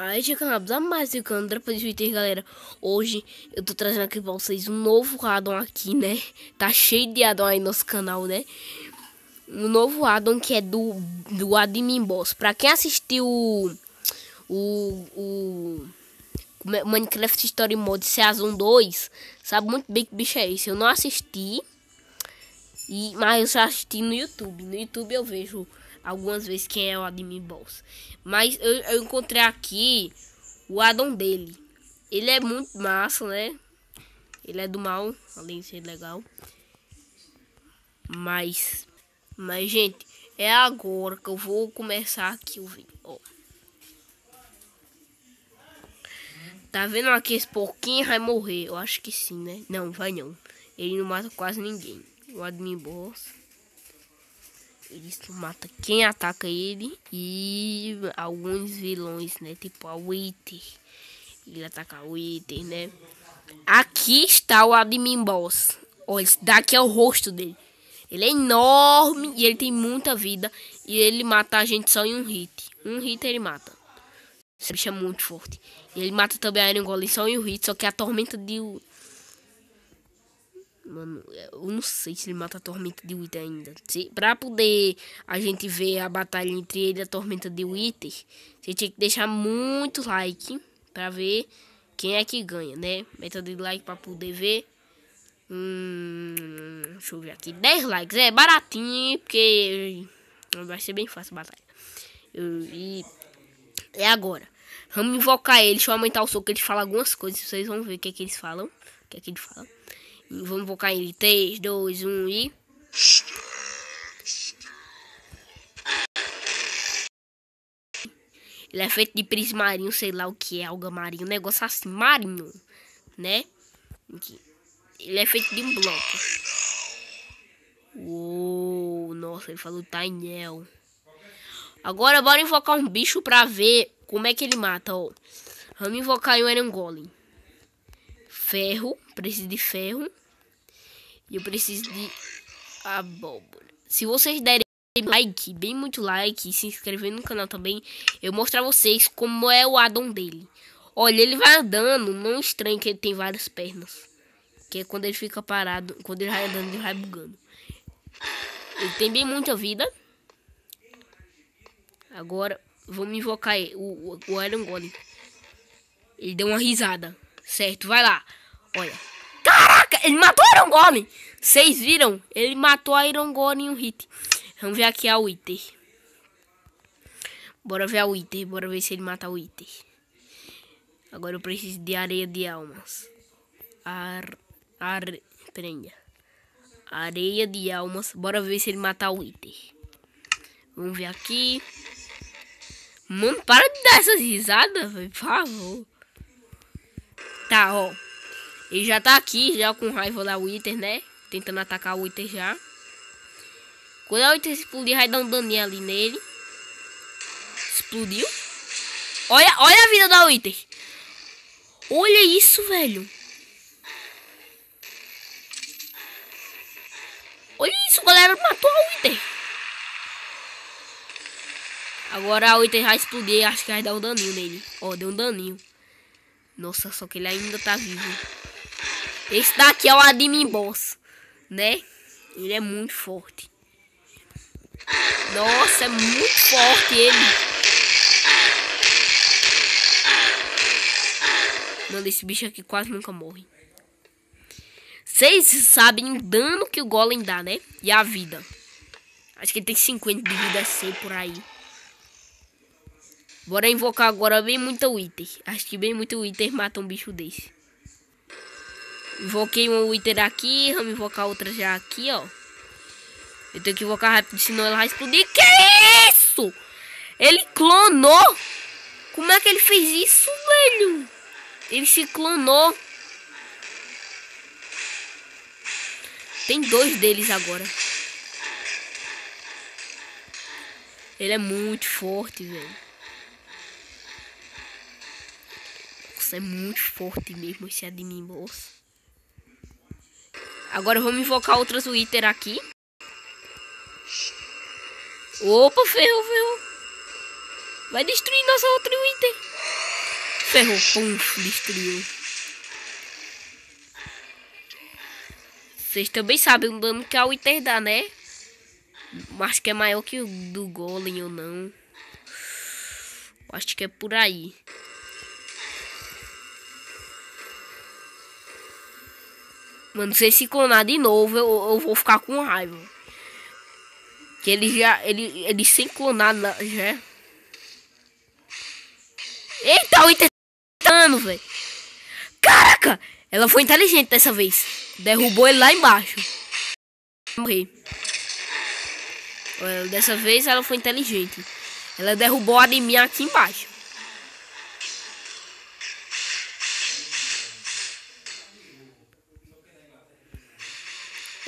Aí, a mais do Candra para Twitter, galera. Hoje eu tô trazendo aqui pra vocês um novo addon aqui, né? Tá cheio de addon aí no nosso canal, né? Um novo addon que é do, do Admin Boss. Pra quem assistiu o, o, o Minecraft Story Mode Season 2, sabe muito bem que bicho é esse. Eu não assisti, e, mas eu só assisti no YouTube. No YouTube eu vejo algumas vezes quem é o admin boss. Mas eu, eu encontrei aqui o addon dele. Ele é muito massa, né? Ele é do mal, além de ser legal. Mas, mas gente, é agora que eu vou começar aqui o vídeo. Ó. Tá vendo aqui esse pouquinho vai morrer? Eu acho que sim, né? Não, vai não. Ele não mata quase ninguém. O admin boss. Ele mata quem ataca ele e alguns vilões, né? Tipo a Wither. Ele ataca a Wither, né? Aqui está o admin boss. Olha, esse daqui é o rosto dele. Ele é enorme e ele tem muita vida. E ele mata a gente só em um hit. Um hit ele mata. Esse bicho é muito forte. E ele mata também a Iron Golem só em um hit. Só que a tormenta de Mano, eu não sei se ele mata a Tormenta de Wither ainda. Se, pra poder a gente ver a batalha entre ele e a Tormenta de Wither, você tinha que deixar muito like pra ver quem é que ganha, né? Meta de like pra poder ver. Hum, deixa eu ver aqui. 10 likes. É baratinho, porque vai ser bem fácil a batalha. Eu, e é agora. Vamos invocar ele. Deixa eu aumentar o som que eles falam algumas coisas. Vocês vão ver o que é que eles falam. O que é que eles falam. Vamos invocar ele. 3, 2, 1 e. Ele é feito de prismarinho, sei lá o que é, alga marinho, um negócio assim, marinho, né? Ele é feito de um bloco. Uou, nossa, ele falou Tainel. Agora bora invocar um bicho pra ver como é que ele mata, ó. Vamos invocar o Golem. Ferro, preciso de ferro. E eu preciso de abóbora. Se vocês derem like, bem muito like, se inscrever no canal também, eu mostrar a vocês como é o addon dele. Olha, ele vai andando, não estranho que ele tem várias pernas. Que é quando ele fica parado, quando ele vai andando, ele vai bugando. Ele tem bem muita vida. Agora, vamos invocar ele, o, o, o Iron Golem. Ele deu uma risada. Certo, vai lá. Olha. Caraca, ele matou o Iron Golem. Vocês viram? Ele matou a Iron Golem em um hit. Vamos ver aqui a Wither. Bora ver a Wither. Bora ver se ele mata a Wither. Agora eu preciso de areia de almas. Ar... Ar... Prenda. Areia de almas. Bora ver se ele mata o Wither. Vamos ver aqui. Mano, para de dar essas risadas, por favor. Tá, ó. Ele já tá aqui, já com raiva da Wither, né? Tentando atacar o Wither já. Quando a Wither explodir, vai dar um daninho ali nele. Explodiu. Olha, olha a vida da Wither. Olha isso, velho. Olha isso, galera. Matou a Wither. Agora a Wither vai explodir. Acho que vai dar um daninho nele. Ó, deu um daninho. Nossa, só que ele ainda tá vivo. Esse daqui é o admin boss, né? Ele é muito forte. Nossa, é muito forte ele. Não, esse bicho aqui quase nunca morre. Vocês sabem o dano que o golem dá, né? E a vida. Acho que ele tem 50 de vida assim por aí. Bora invocar agora bem muita Wither. Acho que bem muito Wither mata um bicho desse. Invoquei um Wither aqui. Vamos invocar outra já aqui, ó. Eu tenho que invocar rápido, senão ela vai explodir. Que isso? Ele clonou? Como é que ele fez isso, velho? Ele se clonou. Tem dois deles agora. Ele é muito forte, velho. Nossa, é muito forte mesmo esse admin boss. Agora vamos invocar outras Twitter aqui. Opa, ferrou, ferrou. Vai destruir nossa outra Twitter. Ferrou, pum, destruiu. Vocês também sabem o dano que a Wither dá, né? Acho que é maior que o do Golem ou não. Acho que é por aí. Mano, se esse clonar de novo, eu, eu vou ficar com raiva. Que ele já. Ele, ele sem clonar já. Eita, o Itano, velho. Caraca! Ela foi inteligente dessa vez. Derrubou ele lá embaixo. Morrer. Dessa vez ela foi inteligente. Ela derrubou a de mim aqui embaixo.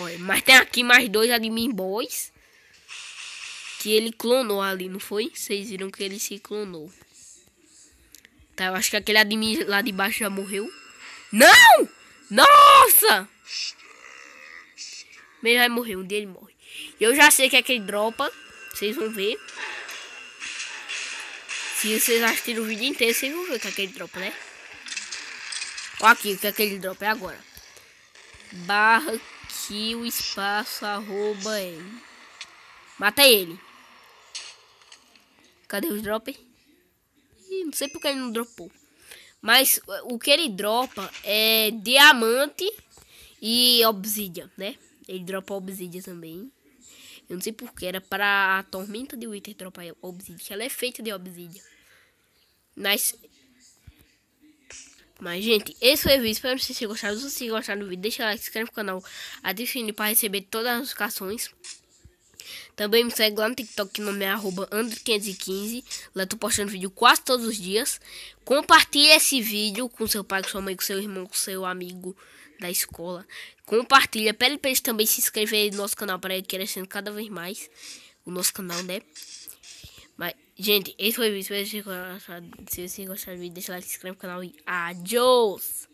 Olha, mas tem aqui mais dois admin boys. Que ele clonou ali, não foi? Vocês viram que ele se clonou. Tá, eu acho que aquele admin lá de baixo já morreu. Não! Nossa! Ele vai morrer, um dia ele morre. Eu já sei que é que ele dropa. Vocês vão ver. Se vocês assistirem o vídeo inteiro, vocês vão ver que é que ele dropa, né? Olha aqui o que é que ele dropa, é agora. Barra kill espaço arroba ele. Mata ele. Cadê os drop? Não sei porque ele não dropou. Mas o que ele dropa é diamante e obsidian, né? Ele dropa obsidian também. Eu não sei porque, era para a tormenta de Wither dropar obsidian. Ela é feita de obsidian. Mas... Mas, gente, esse foi o vídeo. Espero que vocês tenham gostado. Se vocês gostaram do vídeo, deixa o like, se inscreve no canal, ative o sininho para receber todas as notificações. Também me segue lá no TikTok, que o nome é arroba 515 Lá tô postando vídeo quase todos os dias. Compartilhe esse vídeo com seu pai, com sua mãe, com seu irmão, com seu amigo da escola. Compartilha. Pede pra eles também se inscreverem no nosso canal para ir crescendo cada vez mais. O nosso canal, né? Mas, gente, esse foi o vídeo. Se vocês gostaram do vídeo, deixa o like, se inscreve no canal e adiós!